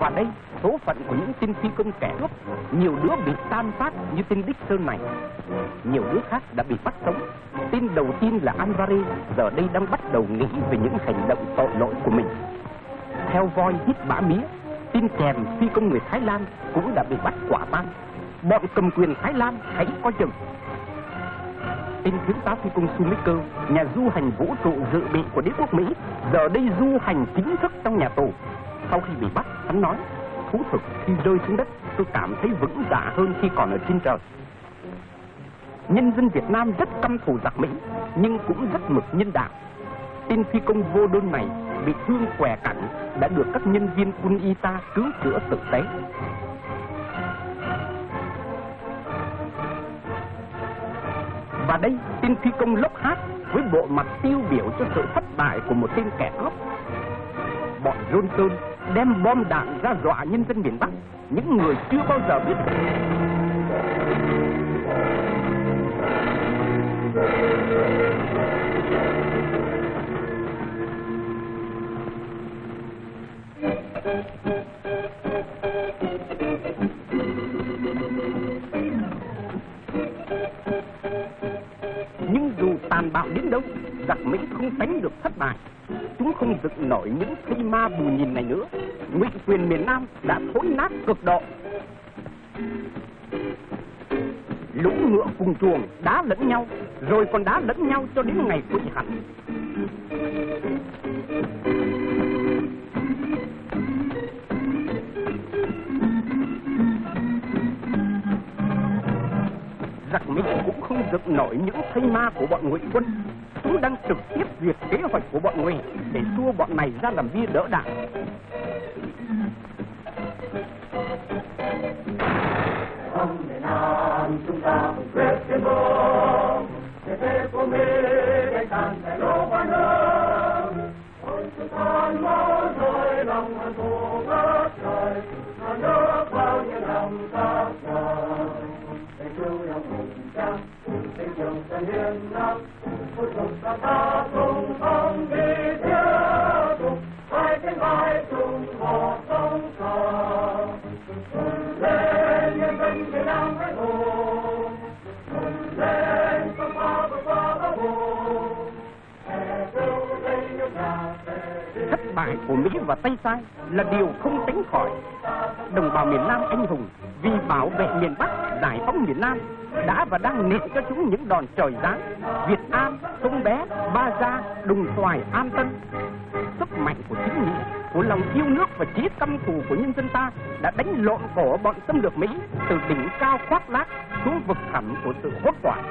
Và đây, số phận của những tên phi công kẻ cướp, nhiều đứa bị tan phát như tên Đích Sơn này. Nhiều đứa khác đã bị bắt sống. Tên đầu tiên là Alvarez, giờ đây đang bắt đầu nghĩ về những hành động tội lỗi của mình. Theo voi hít bã mía, tin kèm phi công người Thái Lan cũng đã bị bắt quả tang. Bọn cầm quyền Thái Lan hãy coi chừng. Tên thiếu tá phi công Schumacher, nhà du hành vũ trụ dự bị của đế quốc Mỹ, giờ đây du hành chính thức trong nhà tù. Sau khi bị bắt, hắn nói, thú thực khi rơi xuống đất, tôi cảm thấy vững dạ hơn khi còn ở trên trời. Nhân dân Việt Nam rất căm thù giặc Mỹ, nhưng cũng rất mực nhân đạo. Tên phi công vô đơn này bị thương què cảnh đã được các nhân viên quân y ta cứu chữa tử tế. Và đây, tên phi công lốc hát với bộ mặt tiêu biểu cho sự thất bại của một tên kẻ cướp. Bọn Johnson đem bom đạn ra dọa nhân dân miền Bắc, những người chưa bao giờ biết. Nhưng dù tàn bạo đến đâu, giặc Mỹ không đánh được thất bại. Chúng không dựng nổi những cây ma bù nhìn này nữa. Ngụy quyền miền Nam đã thối nát cực độ. Lũ ngựa cùng chuồng đá lẫn nhau, rồi còn đá lẫn nhau cho đến ngày quỵ hẳn. giặc Mỹ cũng không dựng nổi những thây ma của bọn ngụy quân. Đang trực tiếp duyệt kế hoạch của bọn mình để xua bọn này ra làm bia đỡ đảng. Lên nhân dân Việt Nam cùng, lên sông pha vượt qua nước nhà. Thất bại của Mỹ và Tây Sai là điều không tránh khỏi. Đồng bào miền Nam anh hùng vì bảo vệ miền Bắc, giải phóng miền Nam đã và đang nện cho chúng những đòn trời giáng. Việt An, Sông Bé, Ba Gia, Đùng Xoài, An Tân. Sức mạnh của chính nghĩa, của lòng yêu nước và trí căm thù của nhân dân ta đã đánh lộn cổ bọn xâm lược Mỹ từ đỉnh cao khoác lác xuống vực thẳm của sự hốt hoảng.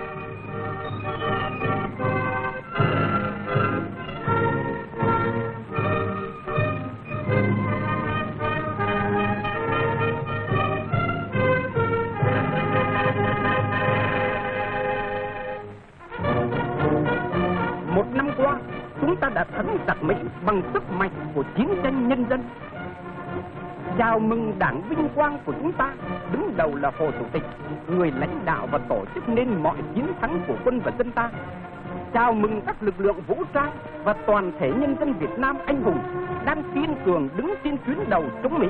Chúng ta đã thắng giặc Mỹ bằng sức mạnh của chiến tranh nhân dân. Chào mừng đảng vinh quang của chúng ta, đứng đầu là Hồ Chủ tịch, người lãnh đạo và tổ chức nên mọi chiến thắng của quân và dân ta. Chào mừng các lực lượng vũ trang và toàn thể nhân dân Việt Nam anh hùng đang kiên cường đứng trên tuyến đầu chống Mỹ.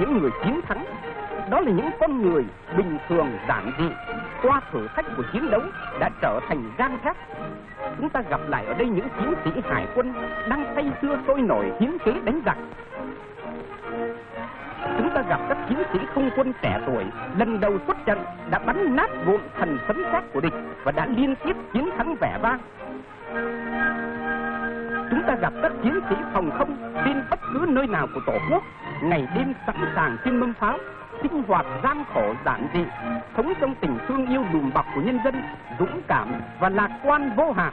Những người chiến thắng. Đó là những con người bình thường giản dị, qua thử thách của chiến đấu đã trở thành gan thép. Chúng ta gặp lại ở đây những chiến sĩ hải quân đang say sưa sôi nổi hiến kế đánh giặc. Chúng ta gặp các chiến sĩ không quân trẻ tuổi lần đầu xuất trận đã bắn nát vụn thần sấm sét của địch và đã liên tiếp chiến thắng vẻ vang. Chúng ta gặp các chiến sĩ phòng không trên bất cứ nơi nào của Tổ quốc, ngày đêm sẵn sàng trên mâm pháo, sinh hoạt gian khổ giản dị, sống trong tình thương yêu đùm bọc của nhân dân, dũng cảm và lạc quan vô hạn.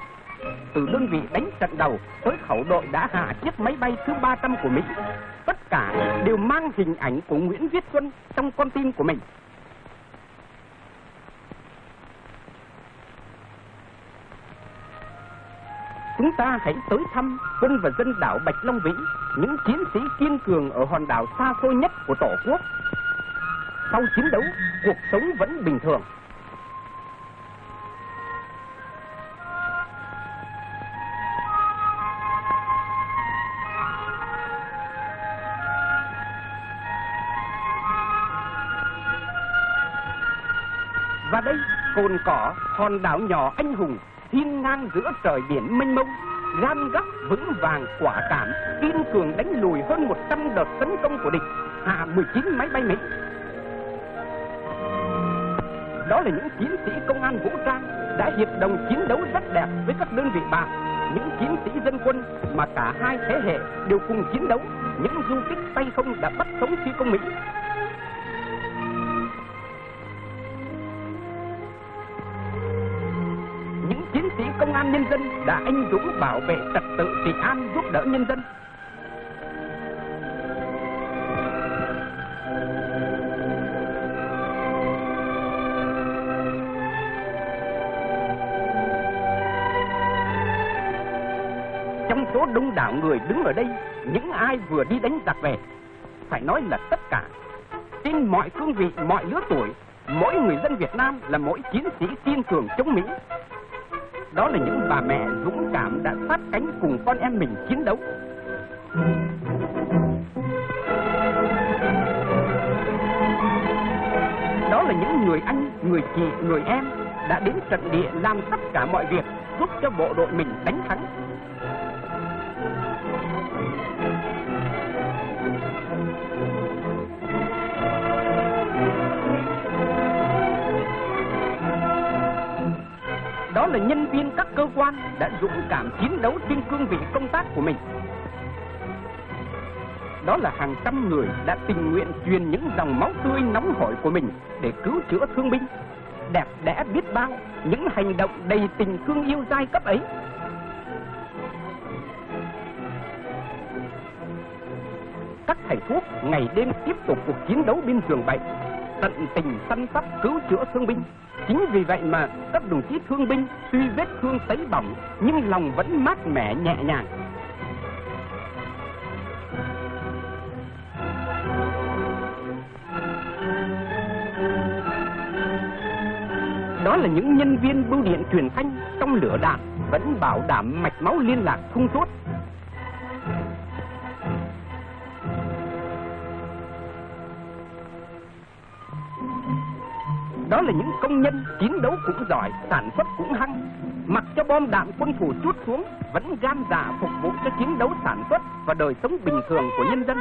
Từ đơn vị đánh trận đầu tới khẩu đội đã hạ chiếc máy bay thứ 300 của Mỹ, tất cả đều mang hình ảnh của Nguyễn Viết Xuân trong con tim của mình. Chúng ta hãy tới thăm quân và dân đảo Bạch Long Vĩ, những chiến sĩ kiên cường ở hòn đảo xa xôi nhất của Tổ quốc. Sau chiến đấu, cuộc sống vẫn bình thường. Và đây, cồn cỏ, hòn đảo nhỏ anh hùng thiên ngang giữa trời biển mênh mông gan góc vững vàng quả cảm, kiên cường đánh lùi hơn 100 đợt tấn công của địch. Hạ 19 máy bay Mỹ. Đó là những chiến sĩ công an vũ trang đã hiệp đồng chiến đấu rất đẹp với các đơn vị bạn, những chiến sĩ dân quân mà cả hai thế hệ đều cùng chiến đấu. Những du kích tay không đã bắt sống phi công Mỹ an nhân dân, đã anh dũng bảo vệ trật tự trị an giúp đỡ nhân dân. Trong số đông đảo người đứng ở đây, những ai vừa đi đánh giặc về, phải nói là tất cả. Trên mọi cương vị, mọi lứa tuổi, mỗi người dân Việt Nam là mỗi chiến sĩ kiên cường chống Mỹ đó là những bà mẹ dũng cảm đã sát cánh cùng con em mình chiến đấu. Đó là những người anh, người chị, người em đã đến trận địa làm tất cả mọi việc giúp cho bộ đội mình đánh thắng. Là nhân viên các cơ quan đã dũng cảm chiến đấu trên cương vị công tác của mình. Đó là hàng trăm người đã tình nguyện truyền những dòng máu tươi nóng hổi của mình để cứu chữa thương binh. Đẹp đẽ biết bao những hành động đầy tình thương yêu giai cấp ấy. Các thầy thuốc ngày đêm tiếp tục cuộc chiến đấu bên giường bệnh, tận tình săn sóc cứu chữa thương binh Chính vì vậy mà các đồng chí thương binh tuy vết thương tấy bỏng, nhưng lòng vẫn mát mẻ nhẹ nhàng. Đó là những nhân viên bưu điện truyền thanh trong lửa đạn vẫn bảo đảm mạch máu liên lạc thông suốt Đó là những công nhân chiến đấu cũng giỏi, sản xuất cũng hăng. Mặc cho bom đạn quân phủ chút xuống, vẫn gan dạ phục vụ cho chiến đấu sản xuất và đời sống bình thường của nhân dân.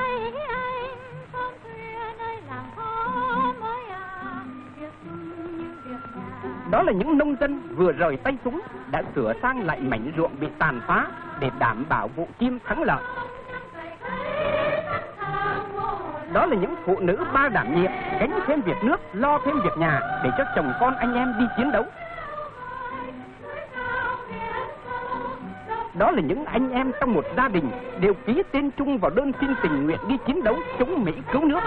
Đó là những nông dân vừa rời tay súng đã sửa sang lại mảnh ruộng bị tàn phá để đảm bảo vụ chim thắng lợi. Đó là những phụ nữ ba đảm nhiệm, gánh thêm việc nước, lo thêm việc nhà để cho chồng con anh em đi chiến đấu. Đó là những anh em trong một gia đình đều ký tên chung vào đơn xin tình nguyện đi chiến đấu chống Mỹ cứu nước.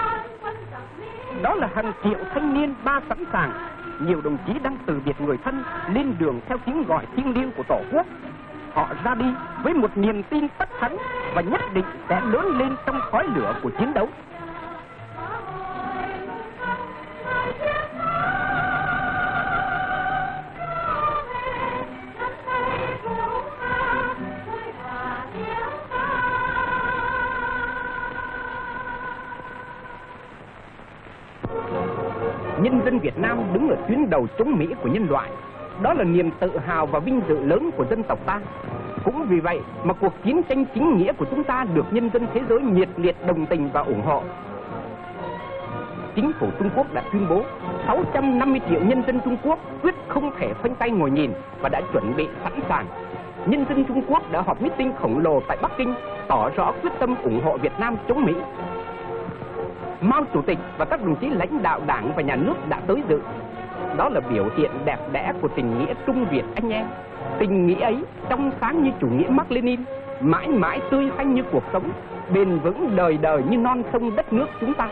Đó là hàng triệu thanh niên ba sẵn sàng, nhiều đồng chí đang từ biệt người thân lên đường theo tiếng gọi thiêng liêng của Tổ quốc. Họ ra đi với một niềm tin tất thắng và nhất định sẽ lớn lên trong khói lửa của chiến đấu. Nhân dân Việt Nam đứng ở tuyến đầu chống Mỹ của nhân loại. Đó là niềm tự hào và vinh dự lớn của dân tộc ta. Cũng vì vậy mà cuộc chiến tranh chính nghĩa của chúng ta được nhân dân thế giới nhiệt liệt đồng tình và ủng hộ. Chính phủ Trung Quốc đã tuyên bố 650 triệu nhân dân Trung Quốc quyết không thể khoanh tay ngồi nhìn và đã chuẩn bị sẵn sàng. Nhân dân Trung Quốc đã họp meeting khổng lồ tại Bắc Kinh, tỏ rõ quyết tâm ủng hộ Việt Nam chống Mỹ Mao Chủ tịch và các đồng chí lãnh đạo đảng và nhà nước đã tới dự. Đó là biểu hiện đẹp đẽ của tình nghĩa Trung Việt anh em. Tình nghĩa ấy trong sáng như chủ nghĩa Mark Lenin, mãi mãi tươi xanh như cuộc sống, bền vững đời đời như non sông đất nước chúng ta.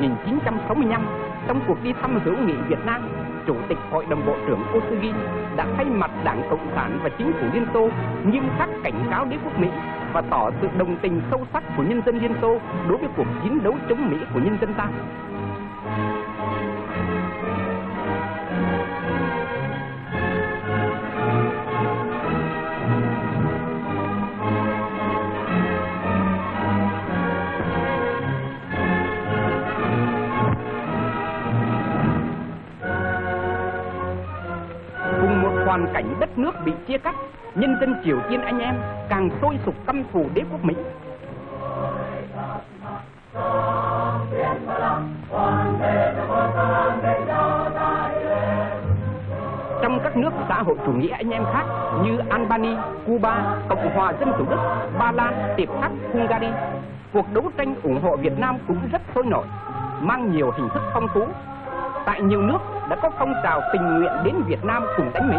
1965, trong cuộc đi thăm hữu nghị Việt Nam, Chủ tịch Hội đồng Bộ trưởng Kosygin đã thay mặt Đảng Cộng sản và chính phủ Liên Xô nghiêm khắc cảnh cáo đế quốc Mỹ và tỏ sự đồng tình sâu sắc của nhân dân Liên Xô đối với cuộc chiến đấu chống Mỹ của nhân dân ta. Bị chia cắt, nhân dân Triều Tiên anh em càng sôi sục căm thù đế quốc Mỹ. Trong các nước xã hội chủ nghĩa anh em khác như Albania, Cuba, Cộng hòa Dân chủ Đức, Ba Lan, Tiệp Khắc, Hungary, cuộc đấu tranh ủng hộ Việt Nam cũng rất sôi nổi, mang nhiều hình thức phong phú. Tại nhiều nước đã có phong trào tình nguyện đến Việt Nam cùng đánh Mỹ.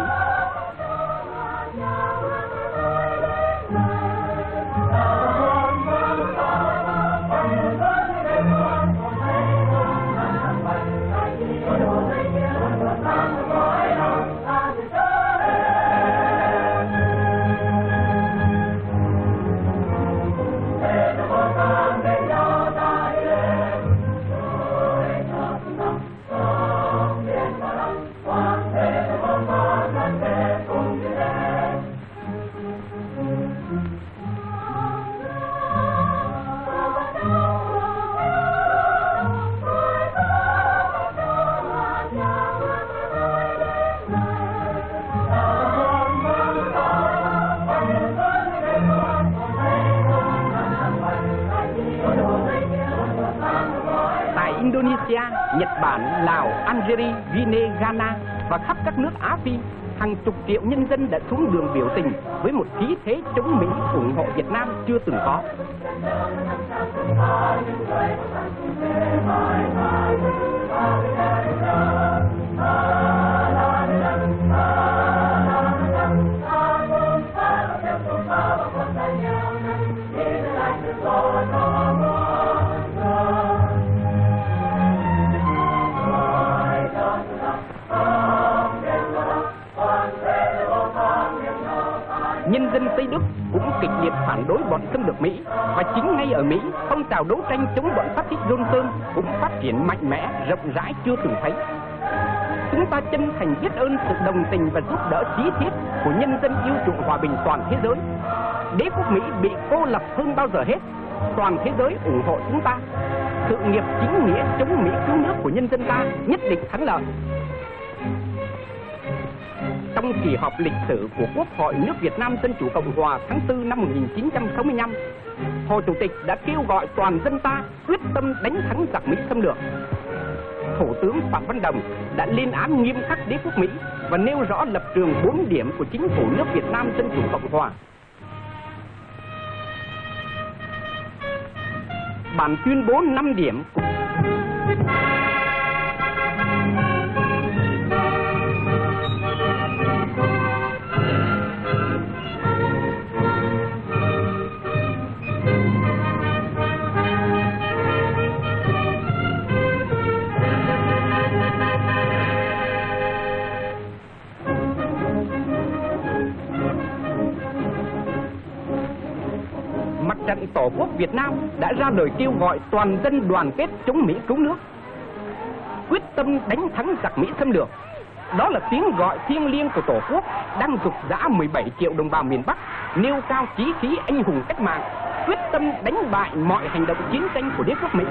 Indonesia, Nhật Bản, Lào, Algeria, Guinea, Ghana và khắp các nước Á Phi, hàng chục triệu nhân dân đã xuống đường biểu tình với một khí thế chống Mỹ ủng hộ Việt Nam chưa từng có. nhân dân Tây Đức cũng kịch liệt phản đối bọn xâm lược Mỹ và chính ngay ở Mỹ, phong trào đấu tranh chống bọn phát xít Johnson cũng phát triển mạnh mẽ, rộng rãi chưa từng thấy. Chúng ta chân thành biết ơn sự đồng tình và giúp đỡ trí thiết của nhân dân yêu chuộng hòa bình toàn thế giới. Đế quốc Mỹ bị cô lập hơn bao giờ hết, toàn thế giới ủng hộ chúng ta. Sự nghiệp chính nghĩa chống Mỹ cứu nước của nhân dân ta nhất định thắng lợi trong kỳ họp lịch sử của Quốc hội nước Việt Nam Dân Chủ Cộng Hòa tháng 4 năm 1965, Hồ Chủ tịch đã kêu gọi toàn dân ta quyết tâm đánh thắng giặc Mỹ xâm lược. Thủ tướng Phạm Văn Đồng đã lên án nghiêm khắc đế quốc Mỹ và nêu rõ lập trường 4 điểm của chính phủ nước Việt Nam Dân Chủ Cộng Hòa. Bản tuyên bố 5 điểm của trận Tổ quốc Việt Nam đã ra lời kêu gọi toàn dân đoàn kết chống Mỹ cứu nước, quyết tâm đánh thắng giặc Mỹ xâm lược. Đó là tiếng gọi thiêng liêng của Tổ quốc đang rục rã 17 triệu đồng bào miền Bắc, nêu cao chí khí anh hùng cách mạng, quyết tâm đánh bại mọi hành động chiến tranh của đế quốc Mỹ,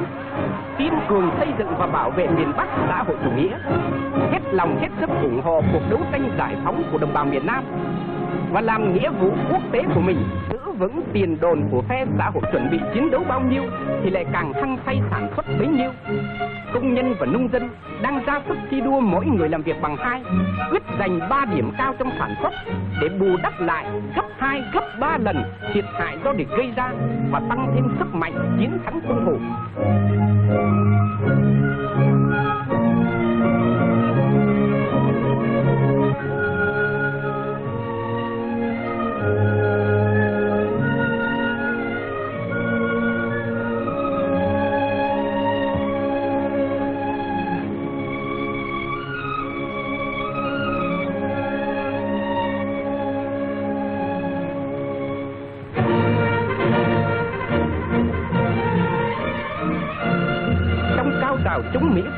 kiên cường xây dựng và bảo vệ miền Bắc xã hội chủ nghĩa, hết lòng hết sức ủng hộ cuộc đấu tranh giải phóng của đồng bào miền Nam, và làm nghĩa vụ quốc tế của mình, giữ vững tiền đồn của phe xã hội chuẩn bị chiến đấu bao nhiêu thì lại càng hăng say sản xuất bấy nhiêu. Công nhân và nông dân đang ra sức thi đua mỗi người làm việc bằng hai, quyết giành ba điểm cao trong sản xuất để bù đắp lại gấp hai, gấp ba lần thiệt hại do địch gây ra và tăng thêm sức mạnh chiến thắng quân hủ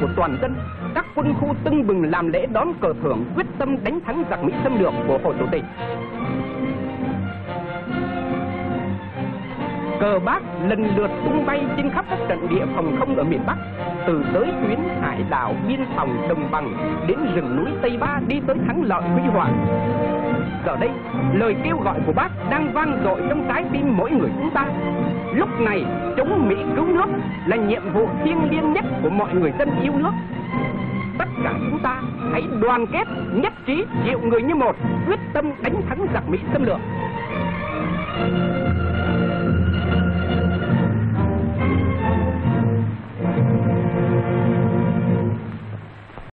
của toàn dân, các quân khu tưng bừng làm lễ đón cờ thưởng quyết tâm đánh thắng giặc Mỹ xâm lược của Hồ Chủ tịch. Cờ bác lần lượt tung bay trên khắp các trận địa phòng không ở miền Bắc, từ tới tuyến hải đảo, biên phòng, đồng bằng đến rừng núi Tây Ba đi tới thắng lợi huy hoàng. Giờ đây, lời kêu gọi của bác đang vang dội trong trái tim mỗi người chúng ta. Lúc này, chống Mỹ cứu nước là nhiệm vụ thiêng liêng nhất của mọi người dân yêu nước. Tất cả chúng ta hãy đoàn kết, nhất trí, triệu người như một, quyết tâm đánh thắng giặc Mỹ xâm lược.